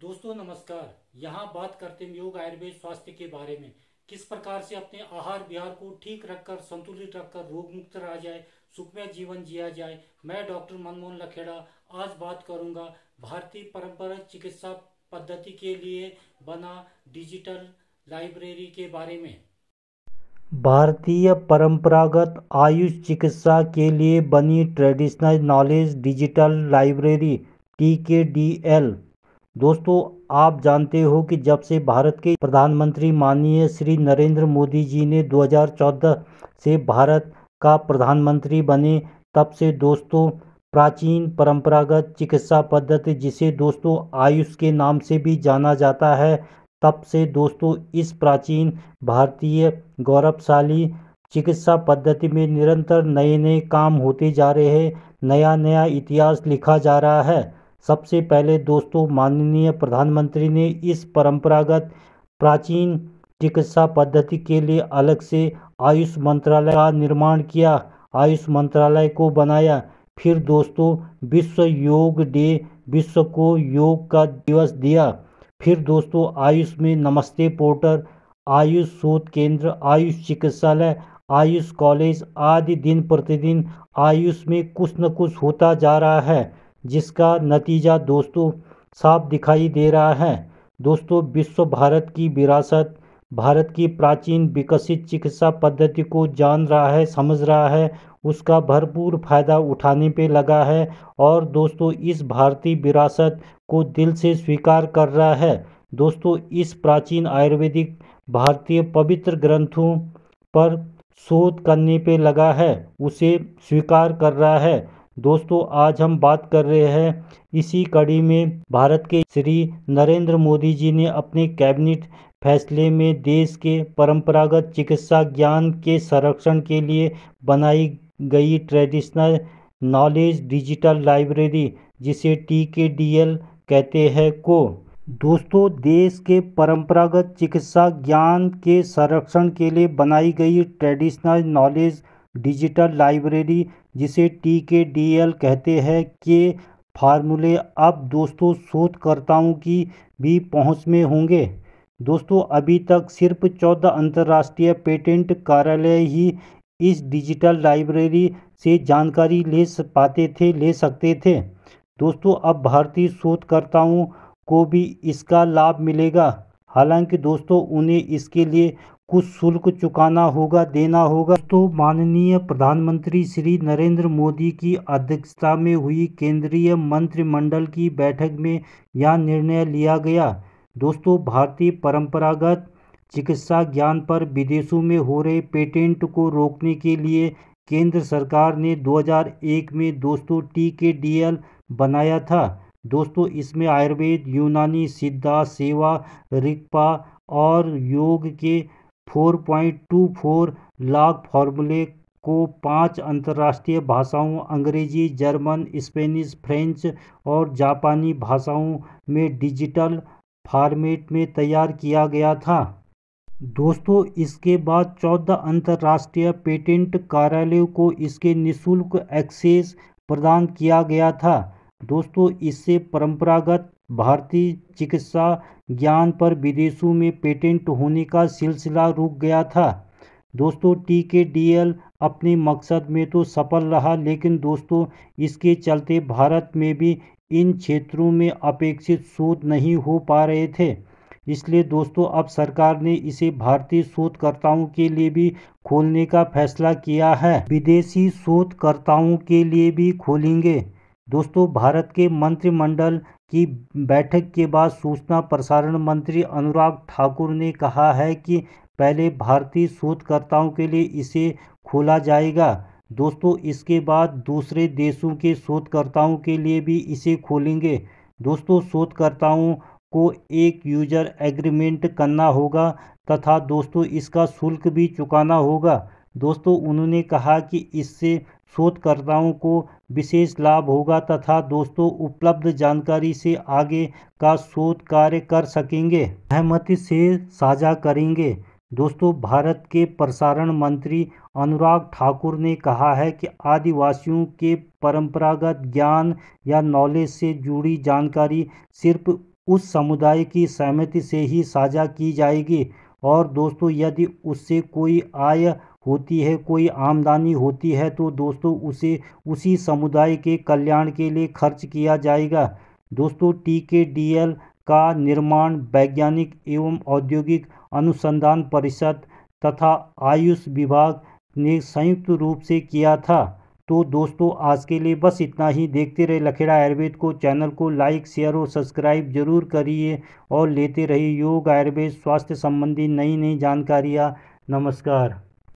दोस्तों, नमस्कार। यहाँ बात करते हैं योग आयुर्वेद स्वास्थ्य के बारे में। किस प्रकार से अपने आहार विहार को ठीक रखकर, संतुलित रखकर रोग मुक्त रहा जाए, सुखमय जीवन जिया जाए? मैं डॉक्टर मनमोहन लखेड़ा आज बात करूँगा भारतीय परंपरागत चिकित्सा पद्धति के लिए बना डिजिटल लाइब्रेरी के बारे में। भारतीय परंपरागत आयुष चिकित्सा के लिए बनी traditional knowledge digital library T K D L दोस्तों, आप जानते हो कि जब से भारत के प्रधानमंत्री माननीय श्री नरेंद्र मोदी जी ने 2014 से भारत का प्रधानमंत्री बने, तब से दोस्तों, प्राचीन परंपरागत चिकित्सा पद्धति जिसे दोस्तों आयुष के नाम से भी जाना जाता है, तब से दोस्तों इस प्राचीन भारतीय गौरवशाली चिकित्सा पद्धति में निरंतर नए नए काम होते जा रहे हैं नया नया इतिहास लिखा जा रहा है। सबसे पहले दोस्तों, माननीय प्रधानमंत्री ने इस परंपरागत प्राचीन चिकित्सा पद्धति के लिए अलग से आयुष मंत्रालय का निर्माण किया, आयुष मंत्रालय को बनाया। फिर दोस्तों, विश्व योग डे, विश्व को योग का दिवस दिया। फिर दोस्तों, आयुष में नमस्ते पोर्टल, आयुष शोध केंद्र, आयुष चिकित्सालय, आयुष कॉलेज आदि दिन प्रतिदिन आयुष में कुछ न कुछ होता जा रहा है। जिसका नतीजा दोस्तों साफ़ दिखाई दे रहा है। दोस्तों, विश्व भारत की विरासत भारत की प्राचीन विकसित चिकित्सा पद्धति को जान रहा है, समझ रहा है, उसका भरपूर फ़ायदा उठाने पे लगा है और दोस्तों, इस भारतीय विरासत को दिल से स्वीकार कर रहा है। दोस्तों, इस प्राचीन आयुर्वेदिक भारतीय पवित्र ग्रंथों पर शोध करने पे लगा है, उसे स्वीकार कर रहा है। दोस्तों, आज हम बात कर रहे हैं इसी कड़ी में भारत के श्री नरेंद्र मोदी जी ने अपने कैबिनेट फैसले में देश के परंपरागत चिकित्सा ज्ञान के संरक्षण के लिए बनाई गई ट्रेडिशनल नॉलेज डिजिटल लाइब्रेरी, जिसे टी के डी एल कहते हैं, को। दोस्तों, देश के परंपरागत चिकित्सा ज्ञान के संरक्षण के लिए बनाई गई ट्रेडिशनल नॉलेज डिजिटल लाइब्रेरी, जिसे टी के डी एल कहते हैं, के फार्मूले अब दोस्तों शोधकर्ताओं की भी पहुँच में होंगे। दोस्तों, अभी तक सिर्फ़ चौदह अंतर्राष्ट्रीय पेटेंट कार्यालय ही इस डिजिटल लाइब्रेरी से जानकारी ले पाते थे, ले सकते थे। दोस्तों, अब भारतीय शोधकर्ताओं को भी इसका लाभ मिलेगा। हालाँकि दोस्तों, उन्हें इसके लिए कुछ शुल्क चुकाना होगा, देना होगा। तो माननीय प्रधानमंत्री श्री नरेंद्र मोदी की अध्यक्षता में हुई केंद्रीय मंत्रिमंडल की बैठक में यह निर्णय लिया गया। दोस्तों, भारतीय परंपरागत चिकित्सा ज्ञान पर विदेशों में हो रहे पेटेंट को रोकने के लिए केंद्र सरकार ने 2001 में दोस्तों टी के डी एल बनाया था। दोस्तों, इसमें आयुर्वेद, यूनानी सिद्धा सेवा रिक्पा और योग के 4.24 लाख फार्मूले को पाँच अंतर्राष्ट्रीय भाषाओं, अंग्रेज़ी, जर्मन, स्पेनिश, फ्रेंच और जापानी भाषाओं में डिजिटल फॉर्मेट में तैयार किया गया था। दोस्तों, इसके बाद चौदह अंतर्राष्ट्रीय पेटेंट कार्यालयों को इसके निशुल्क एक्सेस प्रदान किया गया था। दोस्तों, इससे परंपरागत भारतीय चिकित्सा ज्ञान पर विदेशों में पेटेंट होने का सिलसिला रुक गया था। दोस्तों, टी के डी एल अपने मकसद में तो सफल रहा, लेकिन दोस्तों, इसके चलते भारत में भी इन क्षेत्रों में अपेक्षित शोध नहीं हो पा रहे थे। इसलिए दोस्तों, अब सरकार ने इसे भारतीय शोधकर्ताओं के लिए भी खोलने का फैसला किया है। विदेशी शोधकर्ताओं के लिए भी खोलेंगे। दोस्तों, भारत के मंत्रिमंडल की बैठक के बाद सूचना प्रसारण मंत्री अनुराग ठाकुर ने कहा है कि पहले भारतीय शोधकर्ताओं के लिए इसे खोला जाएगा। दोस्तों, इसके बाद दूसरे देशों के शोधकर्ताओं के लिए भी इसे खोलेंगे। दोस्तों, शोधकर्ताओं को एक यूज़र एग्रीमेंट करना होगा तथा दोस्तों, इसका शुल्क भी चुकाना होगा। दोस्तों, उन्होंने कहा कि इससे शोधकर्ताओं को विशेष लाभ होगा तथा दोस्तों उपलब्ध जानकारी से आगे का शोध कार्य कर सकेंगे। सहमति से साझा करेंगे। दोस्तों, भारत के प्रसारण मंत्री अनुराग ठाकुर ने कहा है कि आदिवासियों के परंपरागत ज्ञान या नॉलेज से जुड़ी जानकारी सिर्फ़ उस समुदाय की सहमति से ही साझा की जाएगी। और दोस्तों, यदि उससे कोई आय होती है, कोई आमदनी होती है तो दोस्तों, उसे, उसी समुदाय के कल्याण के लिए खर्च किया जाएगा। दोस्तों टी के डी एल का निर्माण वैज्ञानिक एवं औद्योगिक अनुसंधान परिषद तथा आयुष विभाग ने संयुक्त रूप से किया था। तो दोस्तों, आज के लिए बस इतना ही। देखते रहे लखेड़ा आयुर्वेद को, चैनल को लाइक, शेयर और सब्सक्राइब ज़रूर करिए और लेते रहिए योग, आयुर्वेद, स्वास्थ्य संबंधी नई नई जानकारियाँ। नमस्कार।